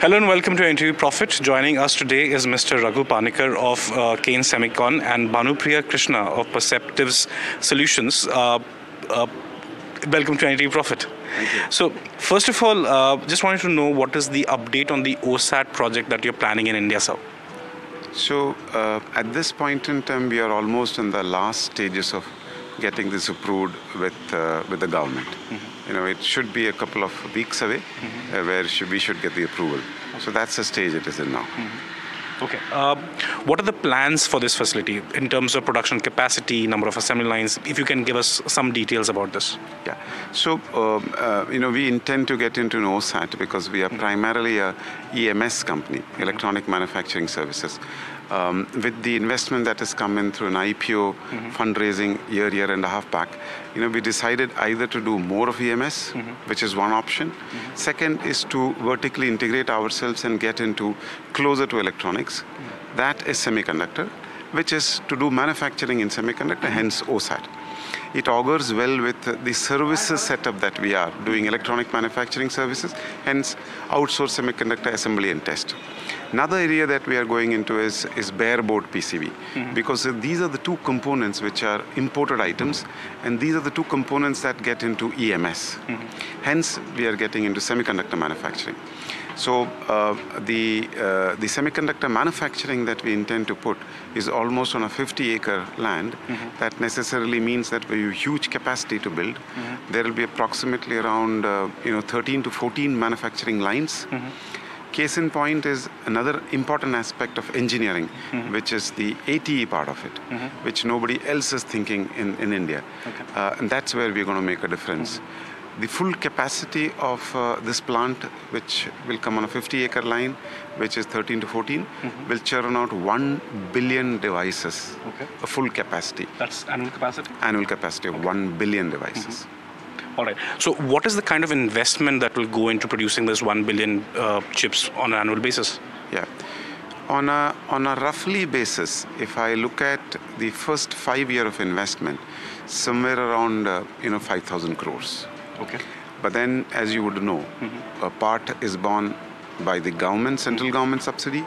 Hello and welcome to NDTV Profit. Joining us today is Mr. Raghu Panicker of uh, Kaynes Semicon and Bhanupriya Krishna of Perceptives Solutions. Uh, uh, welcome to NDTV Profit. Thank you. So, first of all, uh, just wanted to know what is the update on the OSAT project that you're planning in India, sir? So uh, at this point in time, we are almost in the last stages of getting this approved with uh, with the government. You know, it should be a couple of weeks away, uh, where should, we should get the approval. So that's the stage it is in now. Okay. Uh, what are the plans for this facility in terms of production capacity, number of assembly lines? If you can give us some details about this. Yeah. So, um, uh, you know, we intend to get into an OSAT because we are primarily a EMS company, Electronic Manufacturing Services. Um, with the investment that has come in through an IPO mm-hmm. fundraising year, year and a half back, you know, we decided either to do more of EMS, mm-hmm. which is one option. Mm-hmm. Second is to vertically integrate ourselves and get into closer to electronics. That is semiconductor, which is to do manufacturing in semiconductor, hence OSAT it augurs well with the services setup that we are doing electronic manufacturing services, hence outsource semiconductor assembly and test. Another area that we are going into is, is bare board PCB because these are the two components which are imported items and these are the two components that get into EMS. Hence, we are getting into semiconductor manufacturing. So uh, the uh, the semiconductor manufacturing that we intend to put is almost on a 50 acre land. That necessarily means that we have huge capacity to build. There will be approximately around uh, you know 13 to 14 manufacturing lines. Case in point is another important aspect of engineering, mm-hmm. which is the ATE part of it, mm-hmm. which nobody else is thinking in, in India. Uh, and that's where we're going to make a difference. Mm-hmm. The full capacity of uh, this plant, which will come on a 50 acre line, which is 13 to 14, will churn out 1 billion devices, Okay. a full capacity, That's annual capacity? annual capacity of 1 billion devices. All right. So, what is the kind of investment that will go into producing this 1 billion uh, chips on an annual basis? Yeah. On a, on a roughly basis, if I look at the first five year of investment, somewhere around uh, you know 5,000 crores. Okay. But then, as you would know, a part is borne by the government, central government subsidy,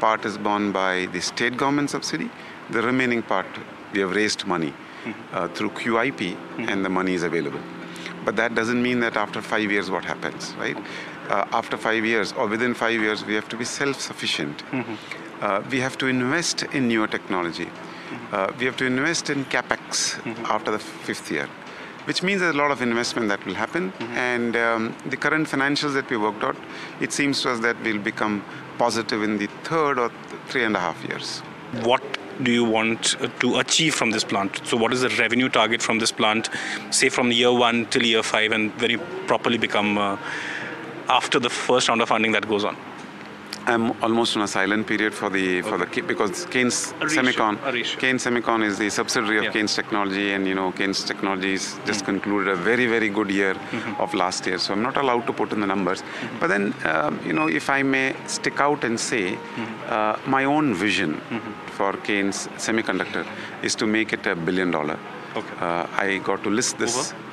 part is borne by the state government subsidy. The remaining part, we have raised money uh, through QIP, and the money is available. But that doesn't mean that after five years, what happens, right? Uh, after five years or within five years, we have to be self-sufficient. Uh, we have to invest in newer technology. Uh, we have to invest in capex after the fifth year which means there's a lot of investment that will happen. And um, the current financials that we worked out, it seems to us that we'll become positive in the third or th- three and a half years. What do you want to achieve from this plant? So, what is the revenue target from this plant, say from year one till year five, and when you properly become uh, after the first round of funding that goes on? I'm almost on a silent period for the for the because Kaynes Semicon. Kaynes Semicon is the subsidiary of Yeah. Kaynes Technology, and you know Kaynes Technologies just concluded a very very good year Mm-hmm. of last year. So I'm not allowed to put in the numbers. But then um, you know if I may stick out and say, Mm-hmm. uh, my own vision for Kaynes Semiconductor is to make it a billion dollar. Okay. Uh, I got to list this. Over?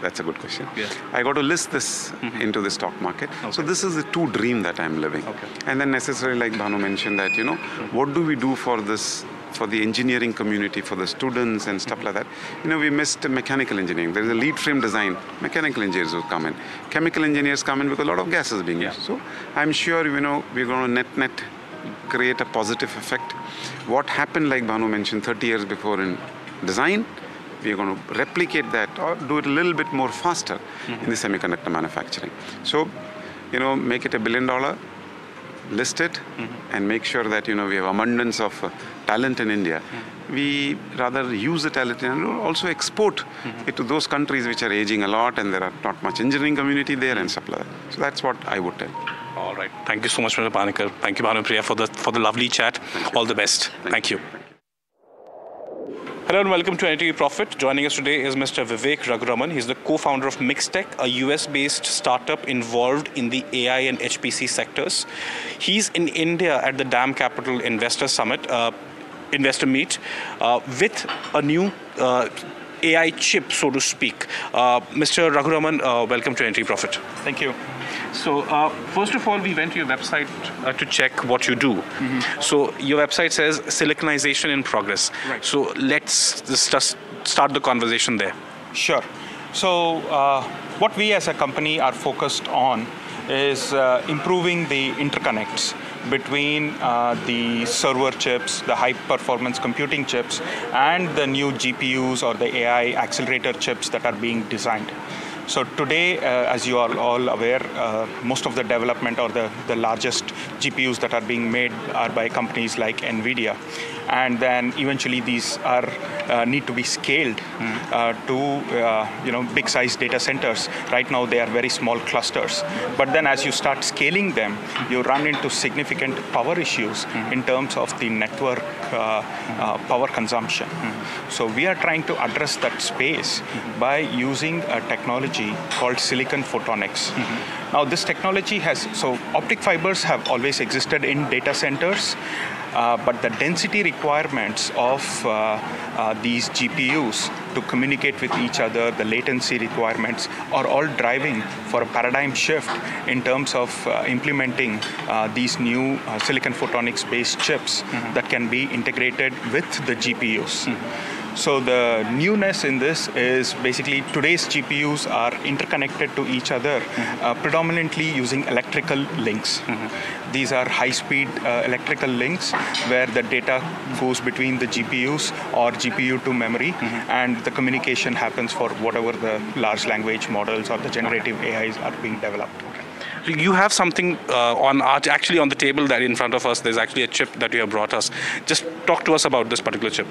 That's a good question. Yeah. I got to list this mm-hmm. into the stock market. So this is the two dream that I'm living. Okay. And then necessarily, like Bhanu mentioned, that you know, mm-hmm. what do we do for this? For the engineering community, for the students and stuff like that, you know, we missed mechanical engineering. There is a lead frame design. Mechanical engineers will come in. Chemical engineers come in because a lot of gas is being Yeah. used. So I'm sure you know we're going to net net create a positive effect. What happened, like Bhanu mentioned, 30 years before in design, we're going to replicate that or do it a little bit more faster in the semiconductor manufacturing. So, you know, make it a billion dollar, list it, mm-hmm. and make sure that you know we have abundance of uh, talent in India. Mm-hmm. We rather use the talent and also export mm-hmm. it to those countries which are aging a lot and there are not much engineering community there and stuff like that. So that's what I would tell. All right. Thank you so much, Mr. Panicker. Thank you, Bhanupriya, for the for the lovely chat. All the best. Thank, you. Hello and welcome to NDTV Profit. Joining us today is Mr. Vivek Raghuraman. He's the co-founder of Mixxtech, a US-based startup involved in the AI and HPC sectors. He's in India at the DAM Capital Investor Summit, uh, Investor Meet, uh, with a new uh, AI chip, so to speak. Uh, Mr. Raghuraman, uh, welcome to NDTV Profit. Thank you. So, uh, first of all, we went to your website uh, to check what you do. Mm-hmm. So, your website says siliconization in progress. Right. So, let's just start the conversation there. Sure. So, uh, what we as a company are focused on is uh, improving the interconnects between uh, the server chips, the high performance computing chips, and the new GPUs or the AI accelerator chips that are being designed. So today, uh, as you are all aware, uh, most of the development or the, the largest GPUs that are being made are by companies like NVIDIA. And then eventually these are uh, need to be scaled mm. to uh, you know big size data centers. Right now they are very small clusters. But then as you start scaling them, you run into significant power issues mm. in terms of the network uh, power consumption. So we are trying to address that space by using a technology technology called silicon photonics. Mm-hmm. Now, this technology has so optic fibers have always existed in data centers. Uh, but the density requirements of uh, uh, these GPUs to communicate with each other, the latency requirements are all driving for a paradigm shift in terms of uh, implementing uh, these new silicon photonics based chips mm-hmm. that can be integrated with the GPUs. Mm-hmm. So the newness in this is basically today's GPUs are interconnected to each other, mm-hmm. uh, predominantly using electrical links. Mm-hmm. These are high-speed uh, electrical links where the data goes between the GPUs or GPU to memory, mm-hmm. and the communication happens for whatever the large language models or the generative. AIs are being developed. You have something uh, on actually on the table that in front of us. There's actually a chip that you have brought us. Just talk to us about this particular chip.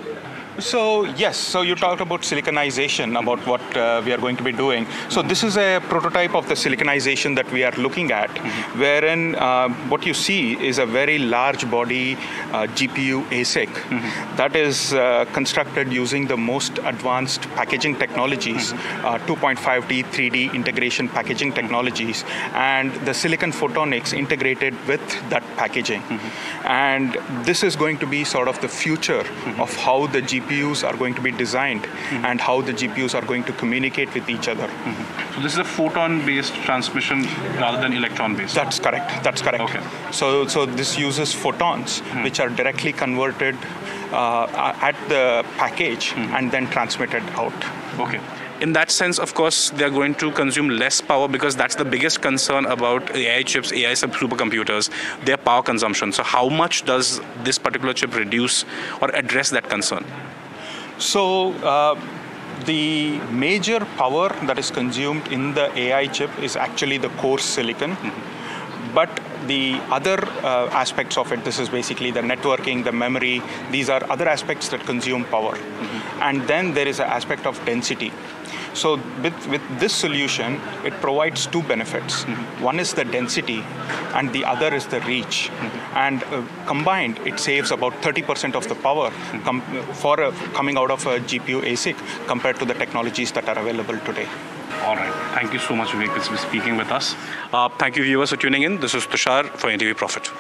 So yes, so you talked about siliconization, about what uh, we are going to be doing. So this is a prototype of the siliconization that we are looking at, mm-hmm. wherein uh, what you see is a very large body uh, GPU ASIC mm-hmm. that is uh, constructed using the most advanced packaging technologies, mm-hmm. 2.5D, 3D integration packaging technologies, and the silicon photonics integrated with that packaging. And this is going to be sort of the future of how the GPU GPUs are going to be designed mm-hmm. and how the GPUs are going to communicate with each other. Mm-hmm. So this is a photon-based transmission rather than electron-based. That's correct. That's correct. Okay. So so this uses photons, mm-hmm. which are directly converted uh, at the package mm-hmm. and then transmitted out. Okay in that sense, of course, they're going to consume less power because that's the biggest concern about AI chips, AI supercomputers, their power consumption. So, how much does this particular chip reduce or address that concern? So, uh, the major power that is consumed in the AI chip is actually the core silicon. Mm-hmm. But the other uh, aspects of it, this is basically the networking, the memory, these are other aspects that consume power. Mm-hmm. And then there is an aspect of density. So with, with this solution, it provides two benefits. Mm-hmm. One is the density, and the other is the reach. Mm-hmm. And uh, combined, it saves about 30% of the power mm-hmm. com- for a, coming out of a GPU ASIC compared to the technologies that are available today. All right. Thank you so much, Vivek, for speaking with us. Uh, thank you, viewers, for tuning in. This is Tushar for NDTV Profit.